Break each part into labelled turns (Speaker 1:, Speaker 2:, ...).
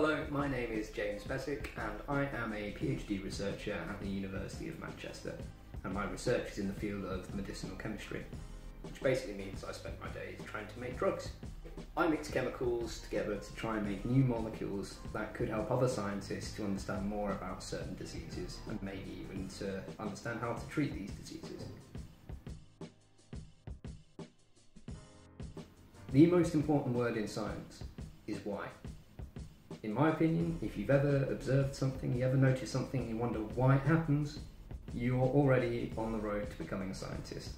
Speaker 1: Hello, my name is James Beswick and I am a PhD researcher at the University of Manchester and my research is in the field of medicinal chemistry, which basically means I spend my days trying to make drugs. I mix chemicals together to try and make new molecules that could help other scientists to understand more about certain diseases and maybe even to understand how to treat these diseases. The most important word in science is why. In my opinion, if you've ever observed something, you ever noticed something, you wonder why it happens, you're already on the road to becoming a scientist.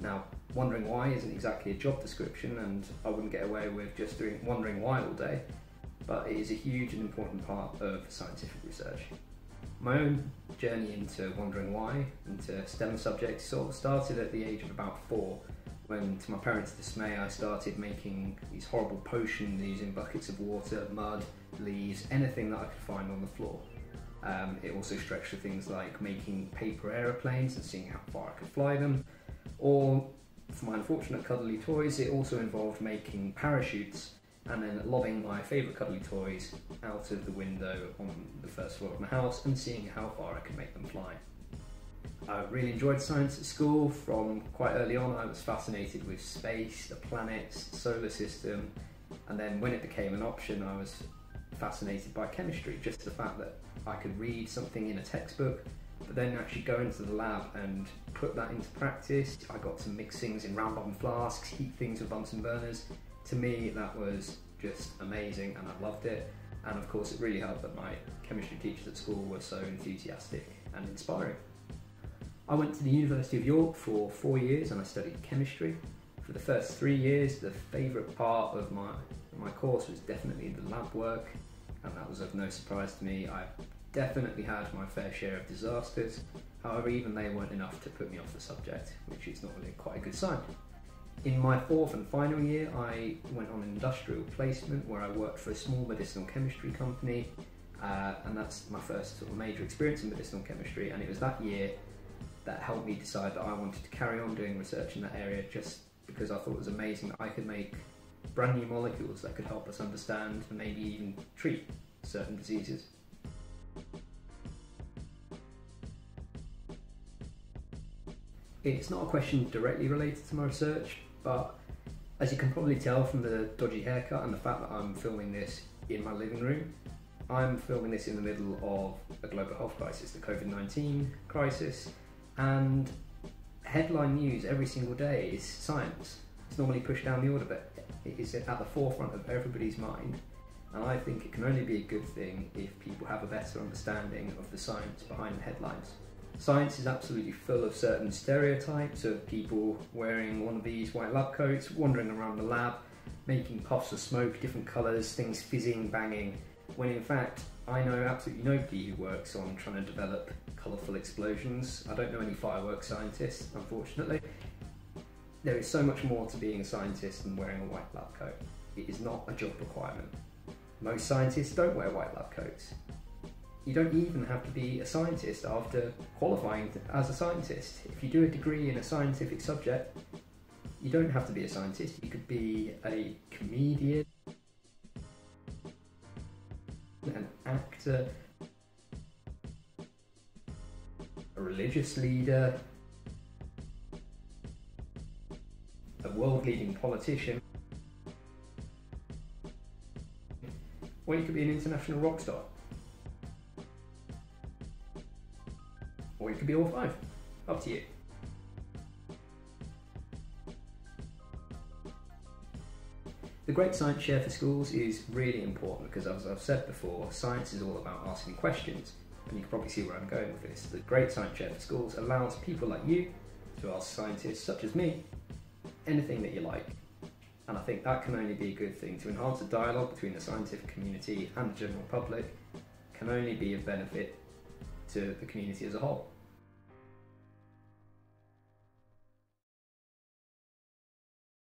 Speaker 1: Now, wondering why isn't exactly a job description, and I wouldn't get away with just doing wondering why all day, but it is a huge and important part of scientific research. My own journey into wondering why, into STEM subjects, sort of started at the age of about four when, to my parents' dismay, I started making these horrible potions using buckets of water, mud, leaves, anything that I could find on the floor. Um, it also stretched to things like making paper aeroplanes and seeing how far I could fly them, or for my unfortunate cuddly toys, it also involved making parachutes and then lobbing my favourite cuddly toys out of the window on the first floor of my house and seeing how far I could make them fly. I really enjoyed science at school. From quite early on, I was fascinated with space, the planets, solar system, and then when it became an option, I was fascinated by chemistry. Just the fact that I could read something in a textbook, but then actually go into the lab and put that into practice. I got to mix things in round bottom flasks, heat things with Bunsen burners. To me, that was just amazing, and I loved it. And of course, it really helped that my chemistry teachers at school were so enthusiastic and inspiring. I went to the University of York for four years and I studied chemistry. For the first three years, the favourite part of my, my course was definitely the lab work, and that was of no surprise to me. I definitely had my fair share of disasters, however, even they weren't enough to put me off the subject, which is normally quite a good sign. In my fourth and final year, I went on an industrial placement where I worked for a small medicinal chemistry company, uh, and that's my first sort of major experience in medicinal chemistry. And it was that year that helped me decide that I wanted to carry on doing research in that area just because I thought it was amazing that I could make brand new molecules that could help us understand and maybe even treat certain diseases. It's not a question directly related to my research, but as you can probably tell from the dodgy haircut and the fact that I'm filming this in my living room, I'm filming this in the middle of a global health crisis, the COVID 19 crisis, and headline news every single day is science. It's normally pushed down the order, but it is at the forefront of everybody's mind. And I think it can only be a good thing if people have a better understanding of the science behind the headlines. Science is absolutely full of certain stereotypes of people wearing one of these white lab coats, wandering around the lab, making puffs of smoke, different colours, things fizzing, banging, when in fact I know absolutely nobody who works on trying to develop colourful explosions. I don't know any fireworks scientists, unfortunately. There is so much more to being a scientist than wearing a white lab coat. It is not a job requirement. Most scientists don't wear white lab coats. You don't even have to be a scientist after qualifying as a scientist. If you do a degree in a scientific subject, you don't have to be a scientist. You could be a comedian, actor, a religious leader, a world leading politician, or you could be an international rock star. Or you could be all five. Up to you. The Great Science Share for Schools is really important because, as I've said before, science is all about asking questions, and you can probably see where I'm going with this. The Great Science Share for Schools allows people like you to ask scientists, such as me, anything that you like. And I think that can only be a good thing to enhance the dialogue between the scientific community and the general public, can only be of benefit to the community as a whole.